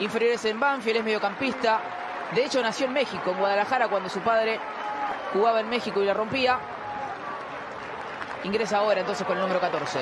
inferiores en Banfield, es mediocampista. De hecho, nació en México, en Guadalajara, cuando su padre jugaba en México y la rompía. Ingresa ahora entonces con el número 14.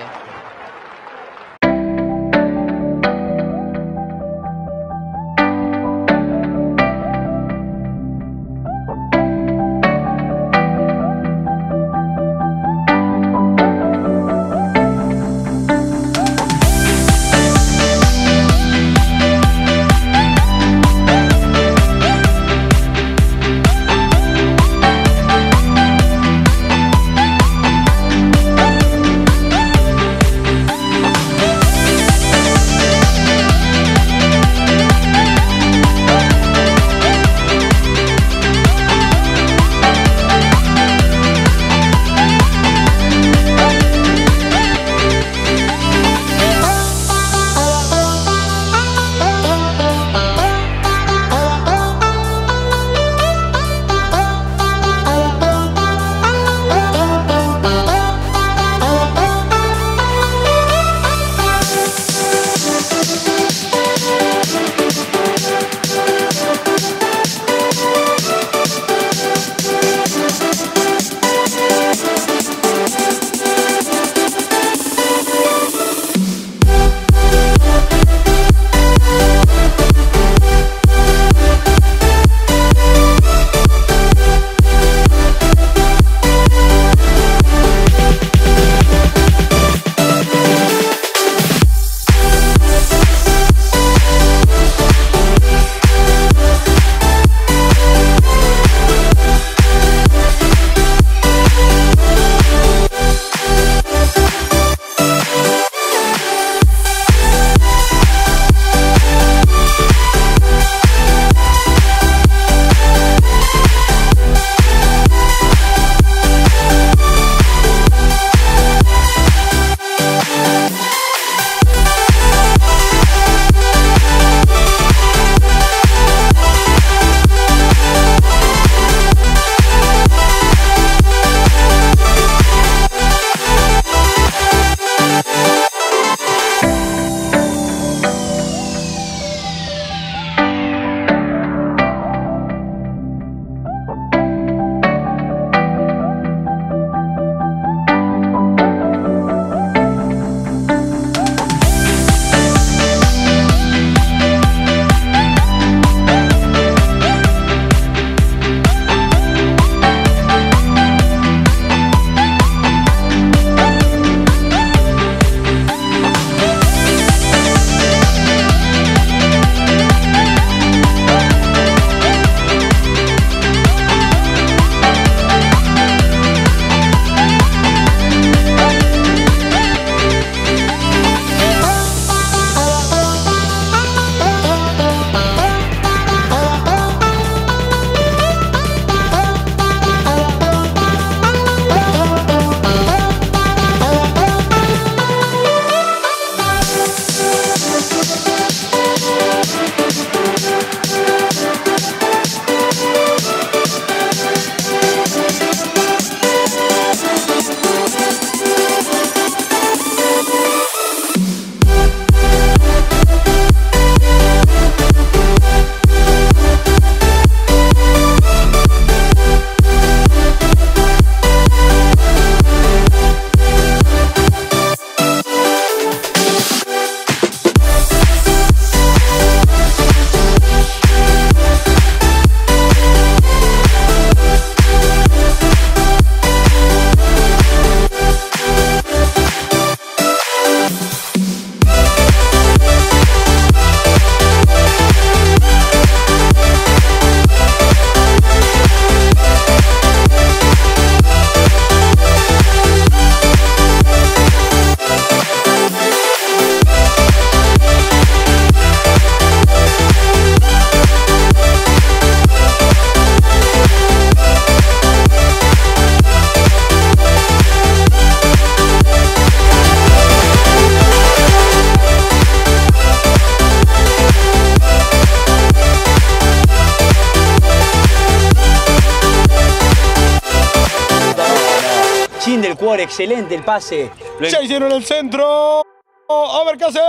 el cuore, excelente el pase. Lo... Ya hicieron el centro. Oh, a ver qué hace.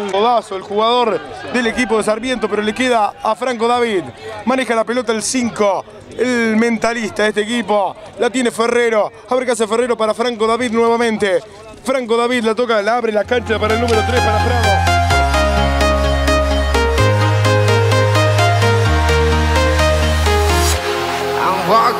¡Gol! Codazo el jugador del equipo de Sarmiento, pero le queda a Franco David. Maneja la pelota el 5 el mentalista de este equipo. La tiene Ferrero. A ver qué hace Ferrero para Franco David nuevamente. Franco David la toca, la abre la cancha para el número 3 para Prado.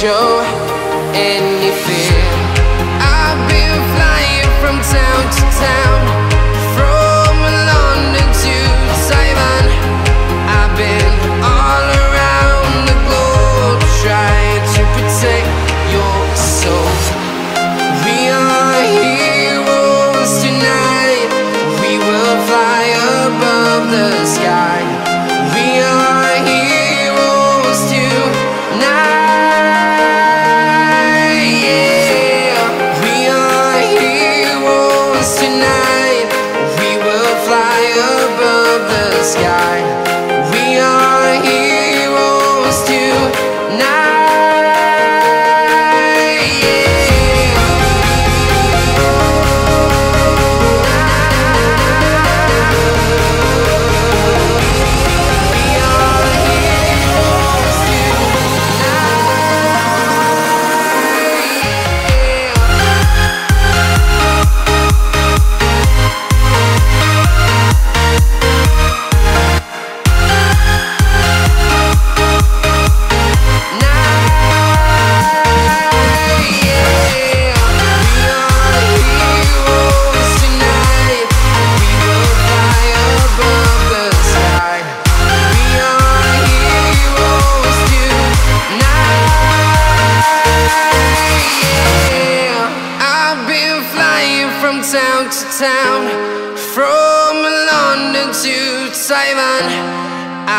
show and